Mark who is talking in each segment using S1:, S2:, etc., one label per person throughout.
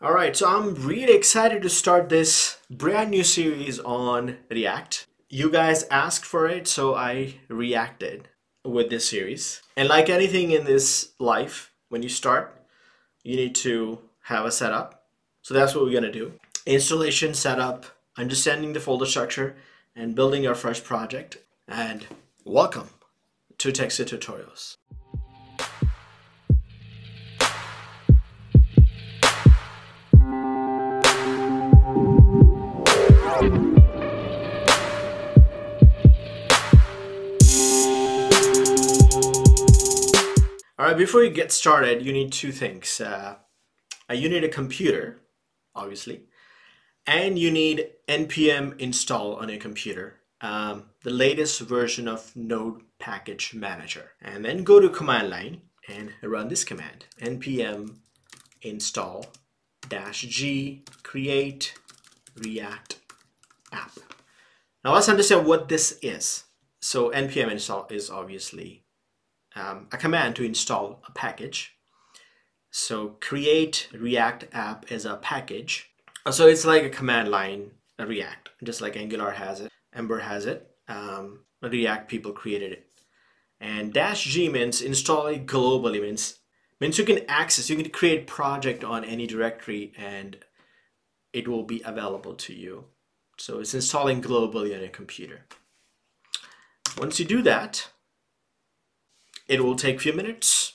S1: All right, so I'm really excited to start this brand new series on React. You guys asked for it, so I reacted with this series. And like anything in this life, when you start, you need to have a setup. So that's what we're gonna do. Installation, setup, understanding the folder structure, and building your first project. And welcome to Techsith Tutorials. Before you get started, you need two things. Uh, you need a computer, obviously, and you need npm install on your computer, um, the latest version of Node Package Manager. And then go to command line and run this command, npm install dash g create react app. Now let's understand what this is. So npm install is obviously um, a command to install a package. So create React app as a package. Uh, so it's like a command line, a React, just like Angular has it, Ember has it. Um, React people created it. And dash G means install it globally means means you can access, you can create project on any directory and it will be available to you. So it's installing globally on your computer. Once you do that, it will take a few minutes,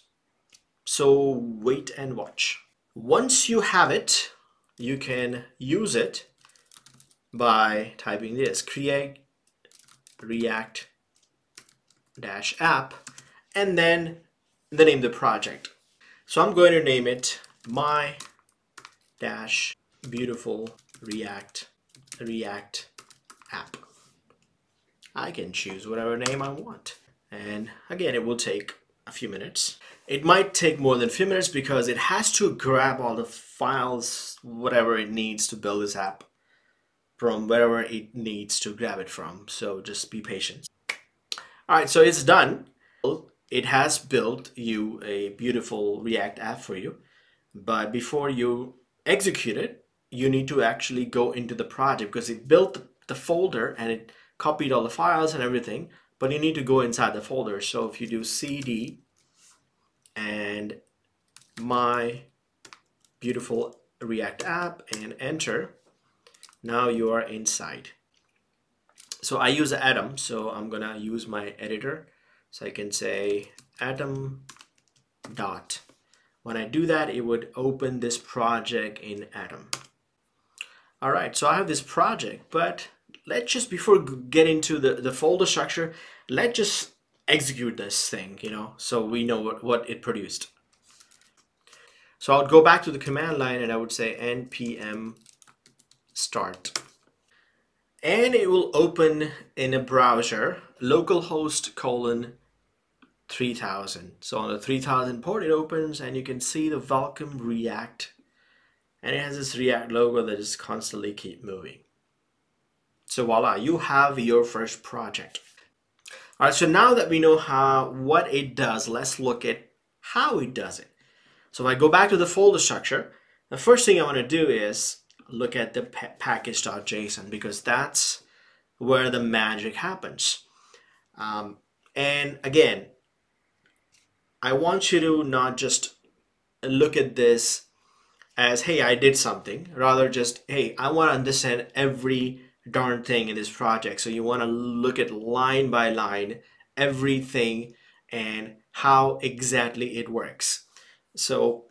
S1: so wait and watch. Once you have it, you can use it by typing this, create react dash app, and then the name of the project. So I'm going to name it my dash beautiful react react app. I can choose whatever name I want. And again, it will take a few minutes. It might take more than a few minutes because it has to grab all the files, whatever it needs to build this app from wherever it needs to grab it from. So just be patient. All right, so it's done. It has built you a beautiful React app for you. But before you execute it, you need to actually go into the project because it built the folder and it copied all the files and everything but you need to go inside the folder. So if you do cd and my beautiful React app and enter, now you are inside. So I use Atom, so I'm gonna use my editor. So I can say Atom dot. When I do that, it would open this project in Atom. All right, so I have this project, but let's just, before get into the, the folder structure, let's just execute this thing, you know, so we know what, what it produced. So I would go back to the command line and I would say npm start. And it will open in a browser localhost colon 3000. So on the 3000 port it opens and you can see the welcome react and it has this react logo that just constantly keep moving. So voila, you have your first project. All right, so now that we know how what it does, let's look at how it does it. So if I go back to the folder structure, the first thing I want to do is look at the package.json because that's where the magic happens. Um, and again, I want you to not just look at this as, hey, I did something, rather just, hey, I want to understand every darn thing in this project. So you want to look at line by line everything and how exactly it works. So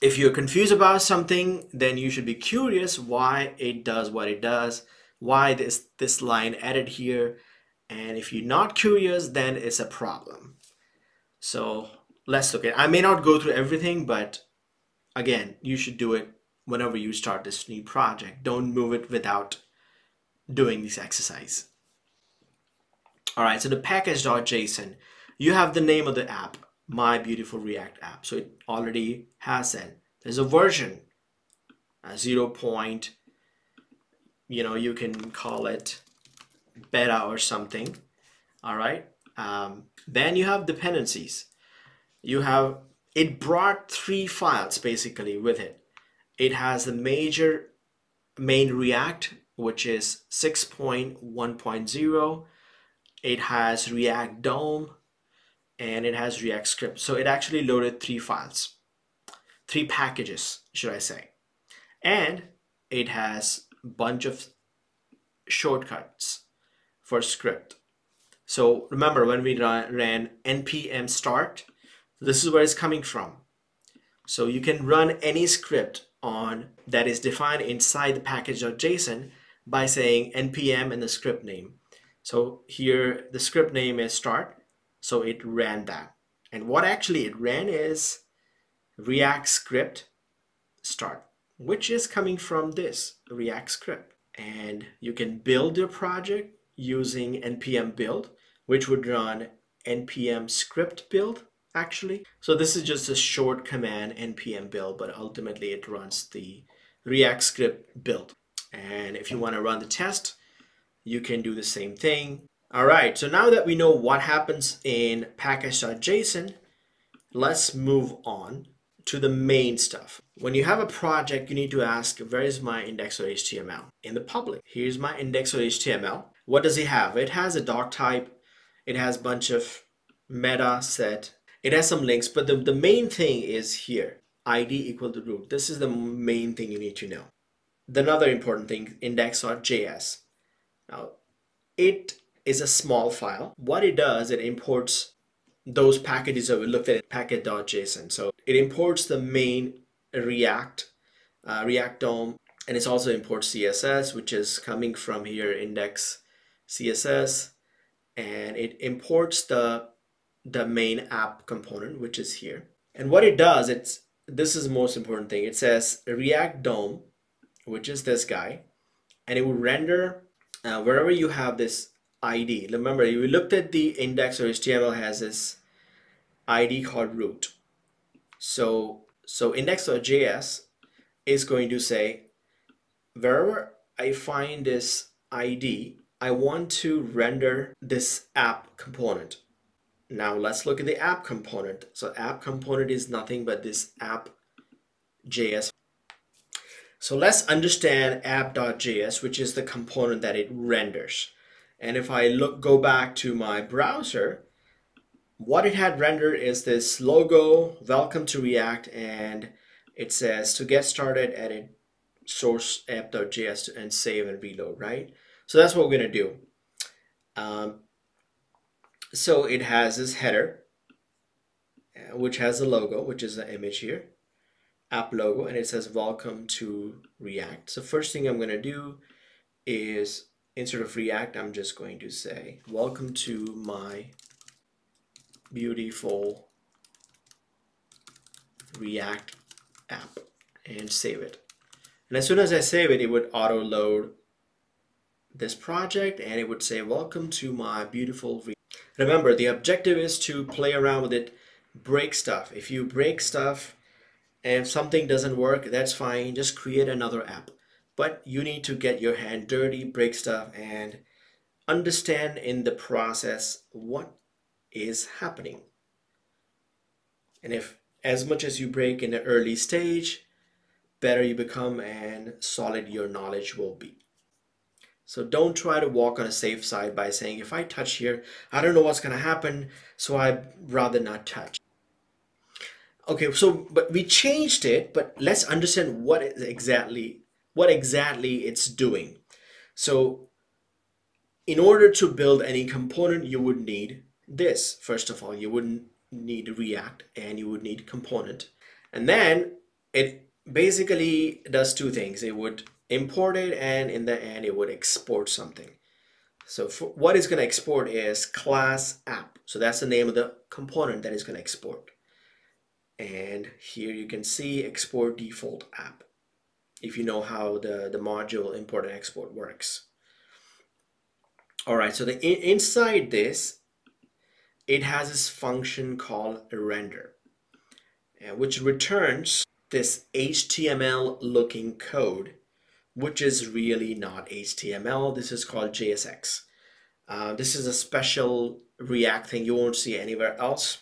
S1: if you're confused about something, then you should be curious why it does what it does, why this, this line added here. And if you're not curious, then it's a problem. So let's look at, I may not go through everything, but again, you should do it whenever you start this new project. Don't move it without doing this exercise. All right, so the package.json, you have the name of the app, My Beautiful React App. So it already has that. There's a version, a zero point, you know, you can call it beta or something. All right. Um, then you have dependencies. You have, it brought three files basically with it. it has the major main React, which is 6.1.0. It has React DOM and it has React script. So it actually loaded three files, three packages, should I say. And it has a bunch of shortcuts for script. So remember when we ran npm start, this is where it's coming from. So you can run any script on that is defined inside the package.json by saying npm and the script name. So here the script name is start, so it ran that. And what actually it ran is React script start, which is coming from this React script. And you can build your project using npm build, which would run npm script build actually. So this is just a short command npm build, but ultimately it runs the React script build. And if you want to run the test, you can do the same thing. All right, so now that we know what happens in package.json, let's move on to the main stuff. When you have a project, you need to ask, where is my index.html? In the public. Here's my index.html. What does it have? It has a doc type. It has a bunch of meta set it has some links, but the, the main thing is here, id equal to root. This is the main thing you need to know. The another important thing, index.js. Now, it is a small file. What it does, it imports those packages that we looked at package.json. So it imports the main React, uh, React DOM, and it also imports CSS, which is coming from here, index CSS, and it imports the the main app component, which is here. And what it does, it's this is the most important thing. It says React DOM, which is this guy, and it will render uh, wherever you have this ID. Remember, you looked at the index or HTML has this ID called root. So, so index.js is going to say, wherever I find this ID, I want to render this app component. Now let's look at the app component. So app component is nothing but this app.js. So let's understand app.js, which is the component that it renders. And if I look, go back to my browser, what it had rendered is this logo, welcome to React, and it says to get started, edit source app.js and save and reload, right? So that's what we're gonna do. Um, so it has this header, uh, which has a logo, which is the image here, app logo, and it says welcome to React. So first thing I'm going to do is instead of React, I'm just going to say welcome to my beautiful React app and save it. And as soon as I save it, it would auto load this project and it would say welcome to my beautiful Remember, the objective is to play around with it, break stuff. If you break stuff and if something doesn't work, that's fine. Just create another app. But you need to get your hand dirty, break stuff, and understand in the process what is happening. And if as much as you break in the early stage, better you become and solid your knowledge will be. So don't try to walk on a safe side by saying, if I touch here, I don't know what's going to happen, so I'd rather not touch. Okay, so but we changed it, but let's understand what exactly what exactly it's doing. So in order to build any component, you would need this. First of all, you wouldn't need React and you would need component. And then it basically does two things. It would import it and in the end it would export something. So what it's going to export is class app. So that's the name of the component that is going to export. And here you can see export default app if you know how the, the module import and export works. All right, so the inside this, it has this function called render, uh, which returns this HTML looking code which is really not HTML. This is called JSX. Uh, this is a special React thing you won't see anywhere else.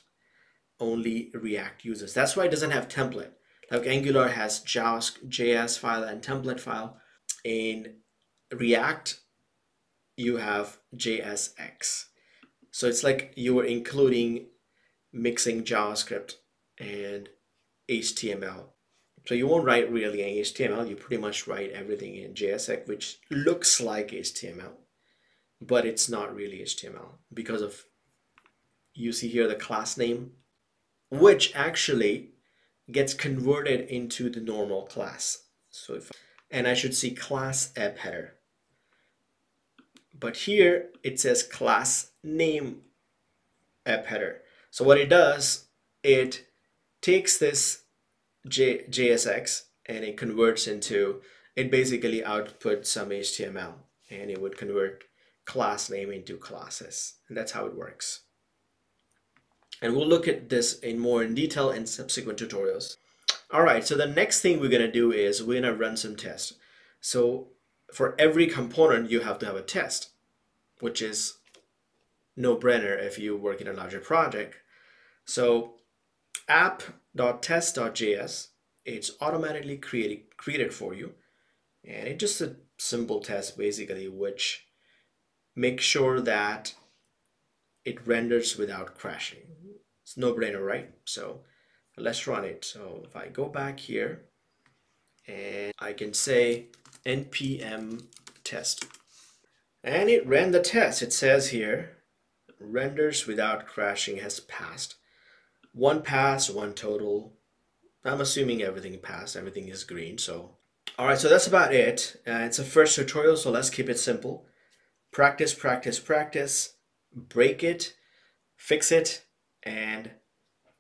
S1: Only React uses. That's why it doesn't have template. Like Angular has JS file and template file. In React, you have JSX. So it's like you are including mixing JavaScript and HTML. So you won't write really any HTML, you pretty much write everything in JSX, which looks like HTML, but it's not really HTML because of, you see here the class name, which actually gets converted into the normal class. So if, and I should see class app header. But here it says class name app header. So what it does, it takes this J, JSX and it converts into, it basically outputs some HTML and it would convert class name into classes. And that's how it works. And we'll look at this in more in detail in subsequent tutorials. All right, so the next thing we're gonna do is we're gonna run some tests. So for every component, you have to have a test, which is no-brainer if you work in a larger project. So app.test.js, it's automatically created, created for you. And it's just a simple test basically, which makes sure that it renders without crashing. It's no brainer, right? So let's run it. So if I go back here and I can say npm test and it ran the test. It says here renders without crashing has passed. One pass, one total. I'm assuming everything passed, everything is green. So, all right, so that's about it. Uh, it's a first tutorial, so let's keep it simple. Practice, practice, practice, break it, fix it, and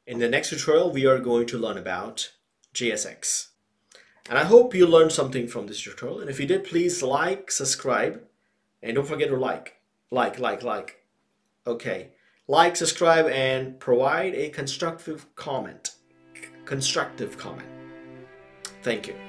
S1: in the next tutorial, we are going to learn about JSX. And I hope you learned something from this tutorial. And if you did, please like, subscribe, and don't forget to like, like, like, like. Okay, like, subscribe, and provide a constructive comment. Constructive comment. Thank you.